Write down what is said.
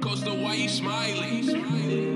Costa, why you smiling?